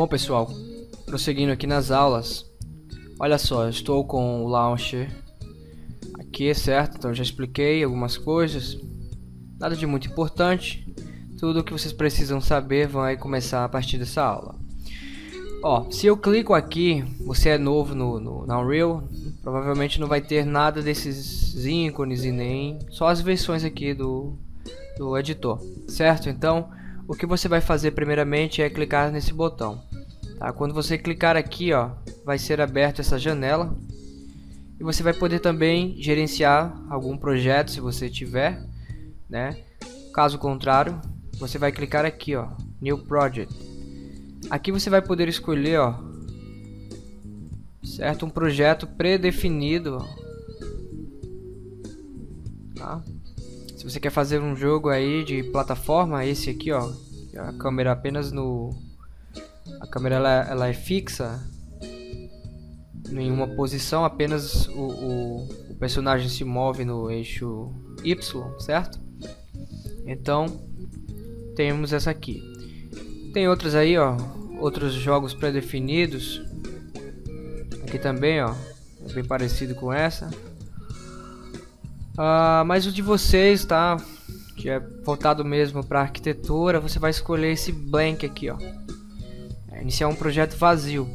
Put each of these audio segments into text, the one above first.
Bom pessoal, prosseguindo aqui nas aulas, olha só, estou com o Launcher aqui, certo? Então já expliquei algumas coisas, nada de muito importante, tudo o que vocês precisam saber vai começar a partir dessa aula. Ó, se eu clico aqui, você é novo no, no, Unreal, provavelmente não vai ter nada desses ícones e nem só as versões aqui do, do editor, certo? Então, o que você vai fazer primeiramente é clicar nesse botão. Tá? Quando você clicar aqui, ó, vai ser aberta essa janela e você vai poder também gerenciar algum projeto se você tiver, né? Caso contrário, você vai clicar aqui, ó, New Project Aqui você vai poder escolher, ó, certo, um projeto predefinido, tá? Se você quer fazer um jogo aí de plataforma, esse aqui, ó, a câmera apenas no, a câmera ela, ela é fixa em uma posição, apenas o, o, o personagem se move no eixo Y, certo? Então temos essa aqui. Tem outras aí, ó, outros jogos pré-definidos. Aqui também, ó, é bem parecido com essa. Uh, mas o de vocês, tá? Que é voltado mesmo para arquitetura, você vai escolher esse blank aqui, ó. Iniciar um projeto vazio.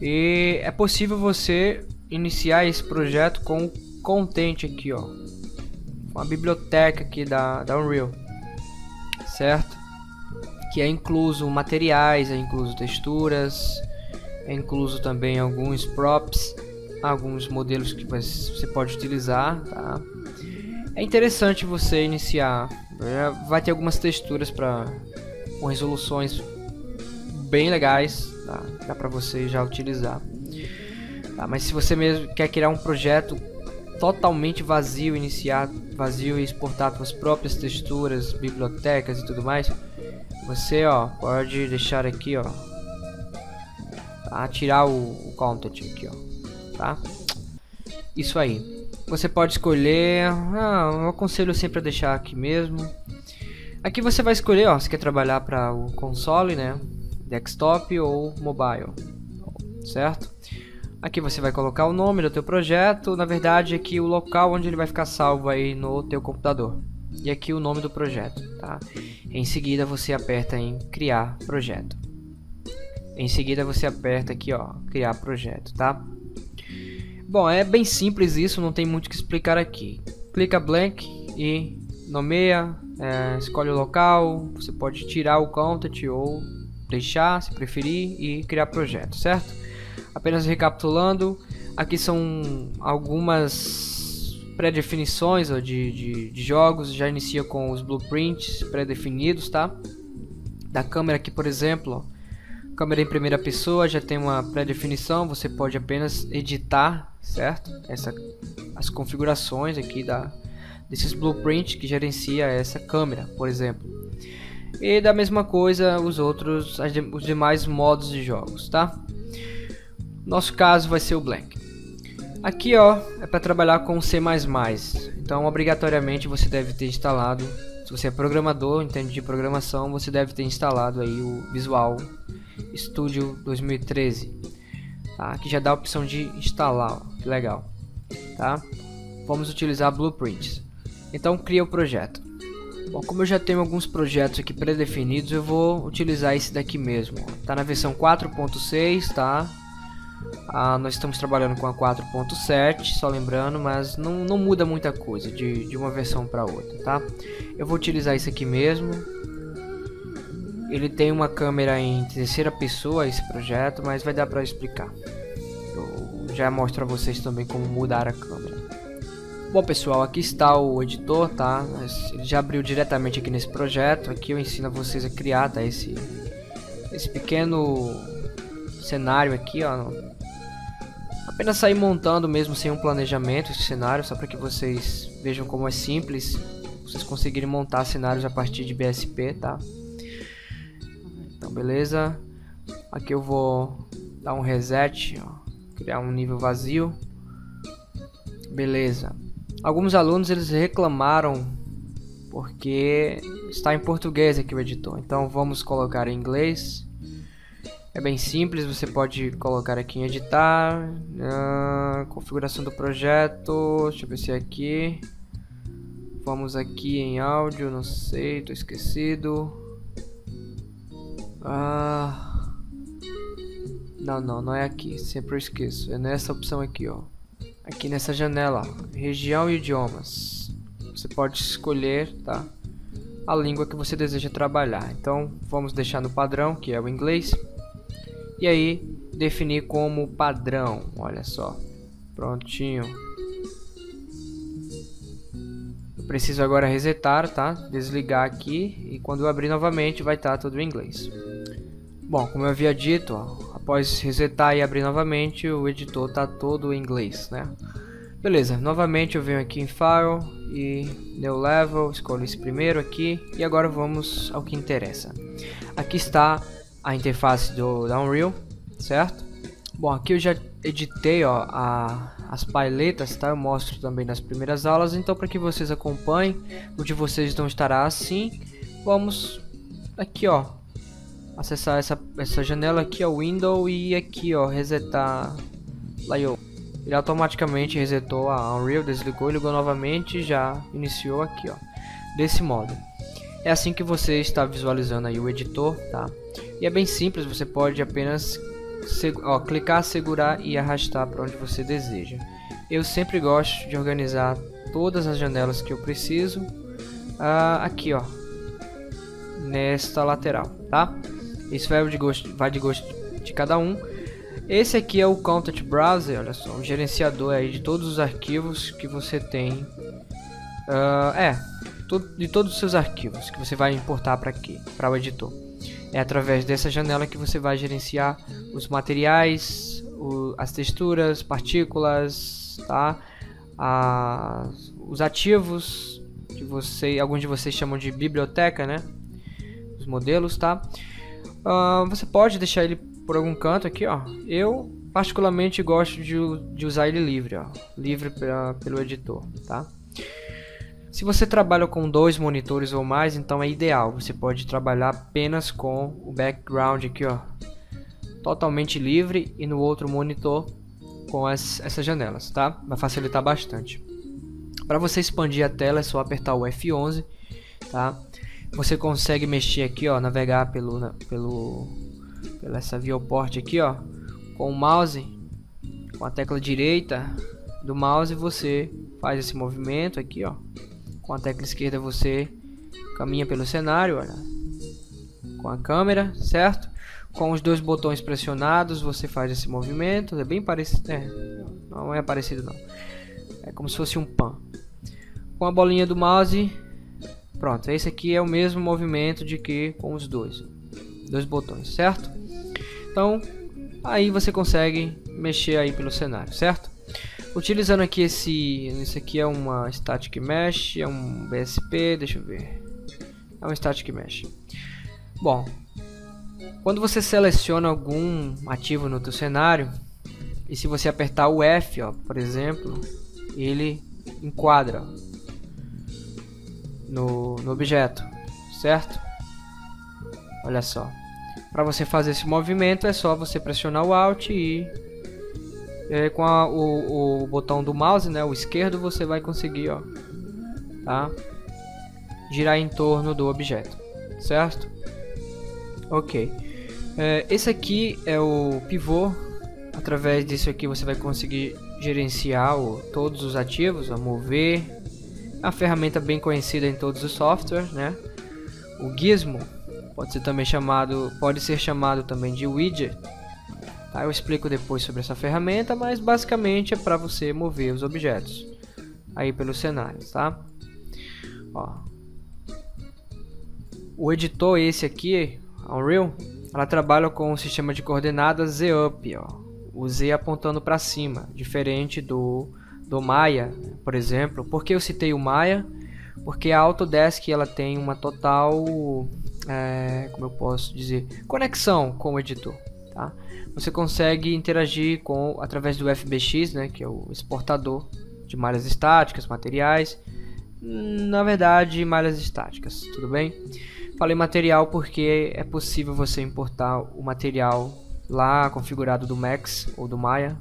E é possível você iniciar esse projeto com o content aqui, ó. Com a biblioteca aqui da, da Unreal. Certo? que é incluso materiais, é incluso texturas, é incluso também alguns props, alguns modelos que você pode utilizar, tá? É interessante você iniciar, vai ter algumas texturas para com resoluções bem legais, tá? dá para você já utilizar. Tá? Mas se você mesmo quer criar um projeto totalmente vazio, iniciar vazio e exportar suas próprias texturas, bibliotecas e tudo mais, você, ó, pode deixar aqui, ó. Tá? Tirar o, o content aqui, ó. Tá? Isso aí. Você pode escolher... Ah, eu aconselho sempre a deixar aqui mesmo. Aqui você vai escolher, ó, se quer trabalhar para o console, né? Desktop ou mobile. Certo? Aqui você vai colocar o nome do teu projeto, na verdade aqui o local onde ele vai ficar salvo aí no teu computador e aqui o nome do projeto, tá? Em seguida você aperta em criar projeto. Em seguida você aperta aqui, ó, criar projeto, tá? Bom, é bem simples isso, não tem muito o que explicar aqui. Clica blank e nomeia, é, escolhe o local, você pode tirar o content ou deixar, se preferir, e criar projeto, certo? Apenas recapitulando, aqui são algumas pré-definições de, de, de, jogos, já inicia com os blueprints pré-definidos, tá? Da câmera aqui, por exemplo, ó, câmera em primeira pessoa já tem uma pré-definição, você pode apenas editar, certo? Essa, as configurações aqui da, desses blueprints que gerencia essa câmera, por exemplo. E da mesma coisa os outros, os demais modos de jogos, tá? Nosso caso vai ser o Blank. Aqui ó, é para trabalhar com C++, então obrigatoriamente você deve ter instalado, se você é programador, entende de programação, você deve ter instalado aí o Visual Studio 2013, tá? que já dá a opção de instalar, ó, que legal, tá? Vamos utilizar Blueprints, então cria o projeto. Bom, como eu já tenho alguns projetos aqui pré-definidos, eu vou utilizar esse daqui mesmo. Tá na versão 4.6, tá? Ah, nós estamos trabalhando com a 4.7, só lembrando, mas não, não muda muita coisa de, de uma versão para outra, tá? Eu vou utilizar isso aqui mesmo. Ele tem uma câmera em terceira pessoa, esse projeto, mas vai dar para explicar. Eu já mostro a vocês também como mudar a câmera. Bom pessoal, aqui está o editor, tá? Ele já abriu diretamente aqui nesse projeto. Aqui eu ensino a vocês a criar, tá? Esse, esse pequeno cenário aqui, ó. Apenas sair montando mesmo sem um planejamento esse cenário, só para que vocês vejam como é simples vocês conseguirem montar cenários a partir de BSP, tá? Então, beleza. Aqui eu vou dar um reset, ó, criar um nível vazio. Beleza. Alguns alunos eles reclamaram porque está em português aqui o editor. Então vamos colocar em inglês. É bem simples, você pode colocar aqui em editar, uh, configuração do projeto, deixa eu ver se é aqui. Vamos aqui em áudio, não sei, tô esquecido. Ah, não, não, não é aqui, sempre eu esqueço. É nessa opção aqui, ó. Aqui nessa janela, região e idiomas. Você pode escolher, tá? A língua que você deseja trabalhar. Então, vamos deixar no padrão, que é o inglês. E aí, definir como padrão, olha só. Prontinho. preciso agora resetar, tá? Desligar aqui e quando eu abrir novamente vai estar tudo em inglês. Bom, como eu havia dito, ó, após resetar e abrir novamente, o editor está todo em inglês, né? Beleza, novamente eu venho aqui em File e New Level, escolho esse primeiro aqui e agora vamos ao que interessa. Aqui está a interface do, da Unreal, certo? Bom, aqui eu já editei ó, a, as paletas, tá? Eu mostro também nas primeiras aulas, então para que vocês acompanhem, o de vocês não estará assim. Vamos aqui, ó, acessar essa, essa janela aqui, ó, Window e aqui, ó, resetar Layout. Ele automaticamente resetou a Unreal, desligou, ligou novamente e já iniciou aqui, ó, desse modo. É assim que você está visualizando aí o editor, tá? E é bem simples, você pode apenas ó, clicar, segurar e arrastar para onde você deseja. Eu sempre gosto de organizar todas as janelas que eu preciso uh, aqui, ó, nesta lateral, tá? Isso vai de gosto, vai de gosto de cada um. Esse aqui é o Content Browser, olha só, o gerenciador aí de todos os arquivos que você tem. Uh, é, de todos os seus arquivos que você vai importar para aqui, para o editor. É através dessa janela que você vai gerenciar os materiais, o, as texturas, partículas, tá? os ativos que você, alguns de vocês chamam de biblioteca, né? Os modelos, tá? Uh, você pode deixar ele por algum canto aqui, ó. Eu particularmente gosto de, de usar ele livre, ó, livre pra, pelo editor, tá? Se você trabalha com dois monitores ou mais, então é ideal. Você pode trabalhar apenas com o background aqui, ó, totalmente livre e no outro monitor com as, essas janelas, tá? Vai facilitar bastante. Para você expandir a tela é só apertar o F11, tá? Você consegue mexer aqui, ó, navegar pelo na, pelo pela essa viewport aqui, ó, com o mouse, com a tecla direita do mouse você faz esse movimento aqui, ó. Com a tecla esquerda você caminha pelo cenário, olha, com a câmera, certo? Com os dois botões pressionados você faz esse movimento, é bem parecido, é, não é parecido não, é como se fosse um pan. Com a bolinha do mouse, pronto, esse aqui é o mesmo movimento de que com os dois, dois botões, certo? Então, aí você consegue mexer aí pelo cenário, certo? Utilizando aqui esse, esse aqui é uma static mesh, é um BSP, deixa eu ver. É um static mesh. Bom, quando você seleciona algum ativo no teu cenário, e se você apertar o F, ó, por exemplo, ele enquadra no, no objeto, certo? Olha só. Para você fazer esse movimento é só você pressionar o Alt e é, com a, o, o botão do mouse, né, o esquerdo, você vai conseguir, ó, tá? Girar em torno do objeto, certo? Ok. É, esse aqui é o pivô. Através disso aqui você vai conseguir gerenciar o, todos os ativos, mover. A ferramenta bem conhecida em todos os softwares, né? O gizmo pode ser também chamado, pode ser chamado também de widget Tá? Eu explico depois sobre essa ferramenta, mas basicamente é para você mover os objetos aí pelos cenários, tá? Ó. O editor esse aqui, Unreal, ela trabalha com o sistema de coordenadas Z-Up, ó. O Z apontando para cima, diferente do, do Maya, por exemplo. Por que eu citei o Maya? Porque a Autodesk ela tem uma total, é, como eu posso dizer, conexão com o editor. Tá? Você consegue interagir com através do FBX, né, que é o exportador de malhas estáticas, materiais, na verdade malhas estáticas, tudo bem? Falei material porque é possível você importar o material lá configurado do Max ou do Maya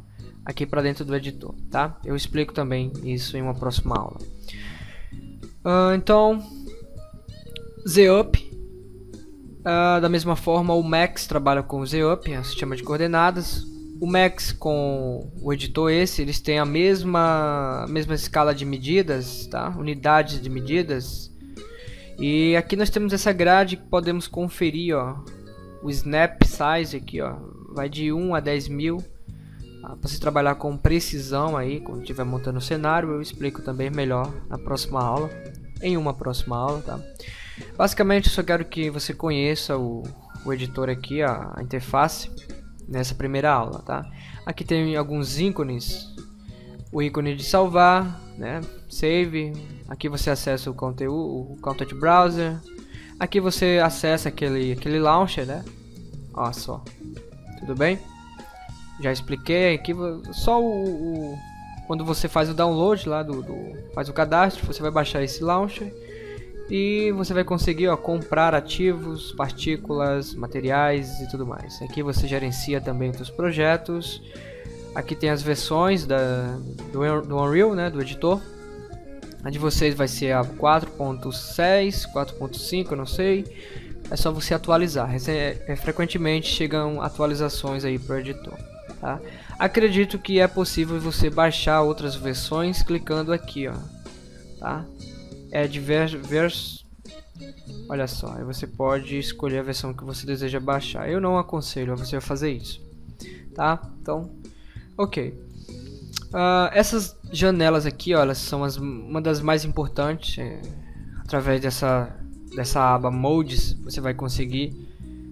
aqui para dentro do editor, tá? Eu explico também isso em uma próxima aula. Uh, então, ZUp, uh, da mesma forma o Max trabalha com o ZUp, é o sistema de coordenadas. O Max com o editor esse, eles têm a mesma, mesma escala de medidas, tá? Unidades de medidas. E aqui nós temos essa grade que podemos conferir, ó. O snap size aqui, ó, vai de 1 a 10 mil. Para você trabalhar com precisão aí, quando estiver montando o cenário, eu explico também melhor na próxima aula, em uma próxima aula, tá? Basicamente, eu só quero que você conheça o, o editor aqui, a, a interface nessa primeira aula, tá? Aqui tem alguns ícones, o ícone de salvar, né? Save. Aqui você acessa o conteúdo, o Content Browser. Aqui você acessa aquele aquele launcher, né? Ó só. Tudo bem? Já expliquei aqui só o, o quando você faz o download lá do, do faz o cadastro, você vai baixar esse launcher e você vai conseguir ó, comprar ativos, partículas, materiais e tudo mais. Aqui você gerencia também os seus projetos. Aqui tem as versões da, do, do Unreal, né, do editor. A de vocês vai ser a 4.6, 4.5, não sei. É só você atualizar. É, frequentemente chegam atualizações aí para o editor. Tá? Acredito que é possível você baixar outras versões clicando aqui, ó. Tá? é diversos. Olha só, aí você pode escolher a versão que você deseja baixar. Eu não aconselho a você fazer isso, tá? Então, ok. Uh, essas janelas aqui, ó, elas são as, uma das mais importantes. É, através dessa dessa aba Modes, você vai conseguir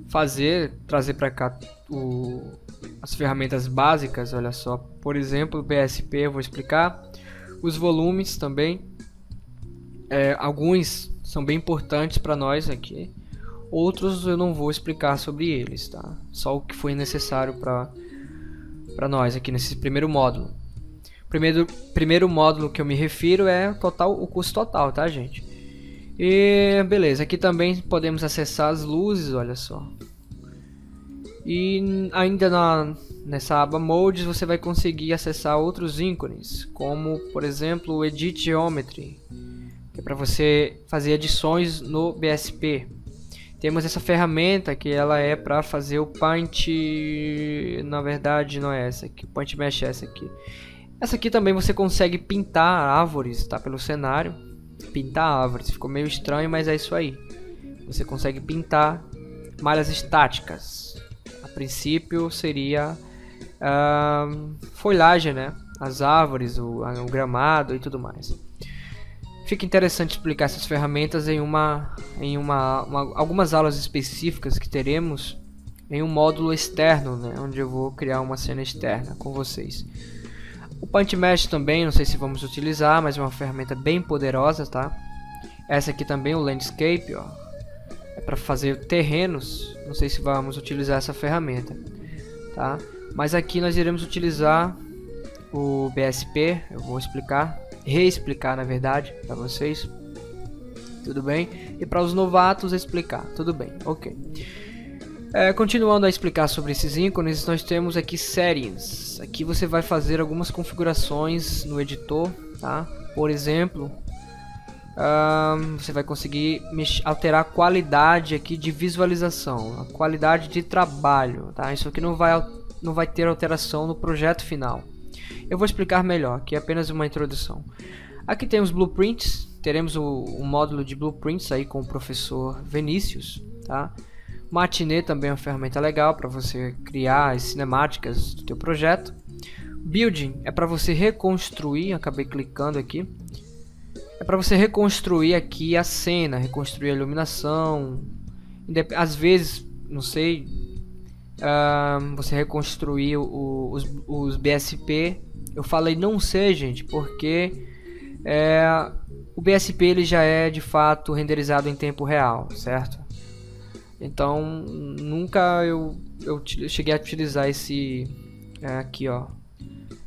fazer, trazer para cá o, as ferramentas básicas. Olha só, por exemplo, BSP, eu vou explicar. Os volumes também é, alguns são bem importantes para nós aqui. Outros eu não vou explicar sobre eles, tá? Só o que foi necessário para para nós aqui nesse primeiro módulo. Primeiro primeiro módulo que eu me refiro é total o custo total, tá, gente? E beleza, aqui também podemos acessar as luzes, olha só. E ainda na, nessa aba Modes você vai conseguir acessar outros ícones, como por exemplo o Edit Geometry que é para você fazer adições no BSP. Temos essa ferramenta que ela é para fazer o Paint, na verdade não é essa aqui, o Paint Mesh é essa aqui. Essa aqui também você consegue pintar árvores, tá, pelo cenário. Pintar árvores, ficou meio estranho, mas é isso aí. Você consegue pintar malhas estáticas. A princípio seria uh, folhagem, né? As árvores, o, o gramado e tudo mais. Fica interessante explicar essas ferramentas em uma em uma, uma, algumas aulas específicas que teremos em um módulo externo, né, onde eu vou criar uma cena externa com vocês. O Paint Mesh também, não sei se vamos utilizar, mas é uma ferramenta bem poderosa, tá? Essa aqui também, o Landscape, ó, é para fazer terrenos. Não sei se vamos utilizar essa ferramenta, tá? Mas aqui nós iremos utilizar o BSP, eu vou explicar reexplicar na verdade para vocês. Tudo bem? E para os novatos explicar. Tudo bem, ok. É, continuando a explicar sobre esses ícones, nós temos aqui settings. Aqui você vai fazer algumas configurações no editor, tá? Por exemplo, um, você vai conseguir alterar a qualidade aqui de visualização, a qualidade de trabalho, tá? Isso aqui não vai, não vai ter alteração no projeto final. Eu vou explicar melhor, que é apenas uma introdução. Aqui temos blueprints, teremos o, o módulo de blueprints aí com o professor Vinícius, tá? Matinee também é uma ferramenta legal para você criar as cinemáticas do teu projeto. Building é para você reconstruir, acabei clicando aqui. É para você reconstruir aqui a cena, reconstruir a iluminação. Às vezes, não sei, uh, você reconstruir o, os, os BSP eu falei não sei, gente, porque é, o BSP ele já é de fato renderizado em tempo real, certo? Então nunca eu, eu cheguei a utilizar esse é, aqui, ó,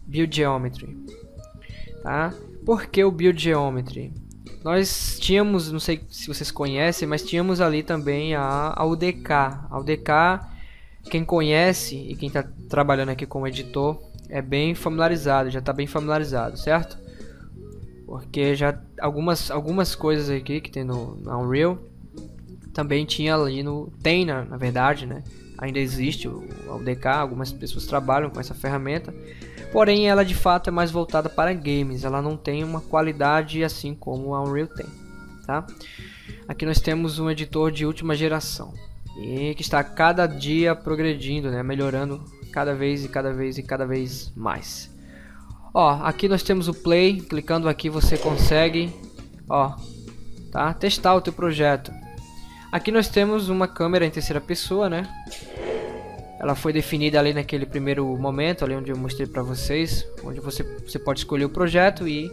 Build Geometry, tá? Por que o Build Geometry? nós tínhamos, não sei se vocês conhecem, mas tínhamos ali também a, a UDK. A UDK, quem conhece e quem está trabalhando aqui como editor, é bem familiarizado, já está bem familiarizado, certo? Porque já algumas, algumas coisas aqui que tem no, no Unreal também tinha ali no tem na, verdade, né? Ainda existe o, o algumas pessoas trabalham com essa ferramenta Porém, ela de fato é mais voltada para games, ela não tem uma qualidade assim como a Unreal tem, tá? Aqui nós temos um editor de última geração e que está cada dia progredindo, né, melhorando cada vez e cada vez e cada vez mais. Ó, aqui nós temos o play, clicando aqui você consegue, ó, tá? Testar o teu projeto. Aqui nós temos uma câmera em terceira pessoa, né? Ela foi definida ali naquele primeiro momento, ali onde eu mostrei para vocês, onde você, você pode escolher o projeto e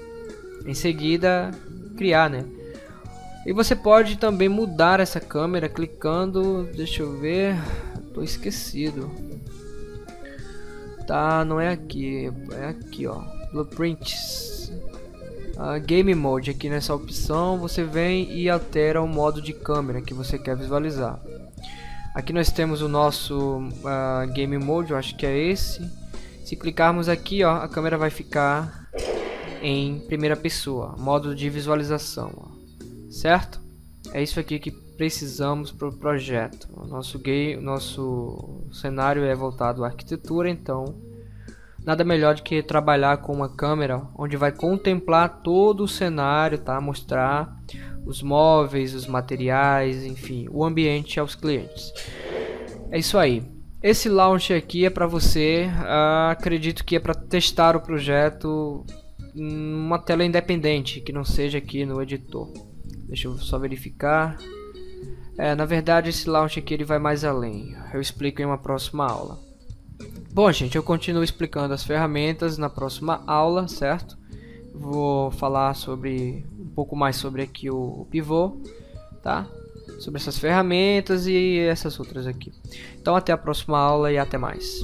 em seguida criar, né? E você pode também mudar essa câmera clicando, deixa eu ver, tô esquecido. Tá, não é aqui, é aqui, ó, Blueprints. Uh, game Mode, aqui nessa opção você vem e altera o modo de câmera que você quer visualizar. Aqui nós temos o nosso uh, Game Mode, eu acho que é esse. Se clicarmos aqui, ó, a câmera vai ficar em primeira pessoa, modo de visualização, ó, certo? É isso aqui que precisamos para o projeto. Nosso, game, nosso cenário é voltado à arquitetura, então nada melhor do que trabalhar com uma câmera onde vai contemplar todo o cenário, tá? Mostrar os móveis, os materiais, enfim, o ambiente aos clientes. É isso aí. Esse launch aqui é para você, uh, acredito que é para testar o projeto numa tela independente, que não seja aqui no editor. Deixa eu só verificar. É, na verdade esse launch aqui ele vai mais além, eu explico em uma próxima aula. Bom gente, eu continuo explicando as ferramentas na próxima aula, certo? Vou falar sobre pouco mais sobre aqui o, o pivô, tá? Sobre essas ferramentas e essas outras aqui. Então até a próxima aula e até mais.